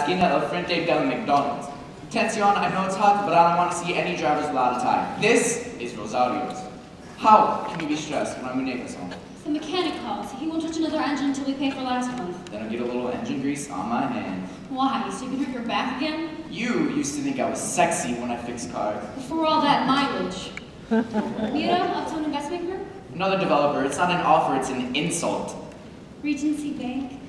esquina el frente del McDonald's. Atención, I know it's hot, but I don't want to see any drivers without a tie. This is Rosario's. How can you be stressed when I'm in home? The mechanic calls. He won't touch another engine until we pay for last month. Then I'll get a little engine grease on my hand. Why? So you can hurt your back again? You used to think I was sexy when I fixed cars. Before all that mileage. Mira, Uptown Investment Group? Another developer, it's not an offer, it's an insult. Regency Bank?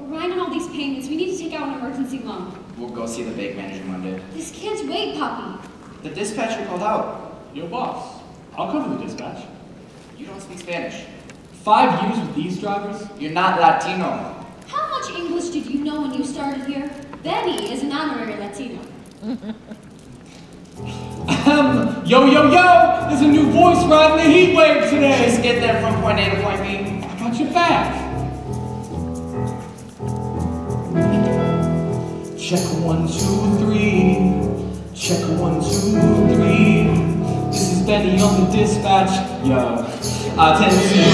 Ryan and all these payments, we need to take out an emergency loan. We'll go see the bank manager Monday. This kid's wait puppy. The dispatcher called out. Yo, boss. I'll cover the dispatch. You don't speak Spanish. Five years with these drivers? You're not Latino. How much English did you know when you started here? Benny is an honorary Latino. um, Yo, yo, yo! There's a new voice riding the heat wave today! Just get there from point A to point B. I got your back. Check one, two, three. Check one, two, three. This is Benny on the dispatch. Yo. Attention,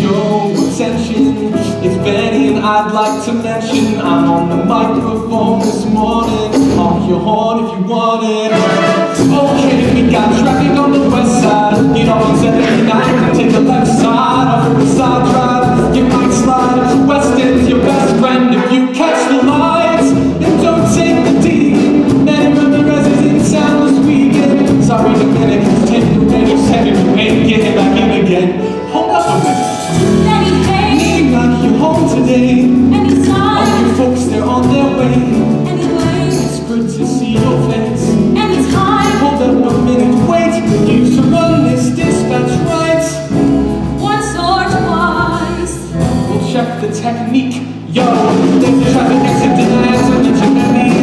yo, attention. It's Benny and I'd like to mention I'm on the microphone this morning. Honk your horn if you want it. Okay, we got traffic on the west side. You know I'm 79, take the left check the technique. Yo, there's a traffic. I have to mention that the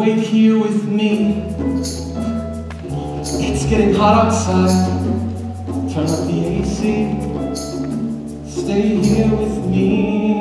Wait here with me. It's getting hot outside. Turn up the AC. Stay here with me.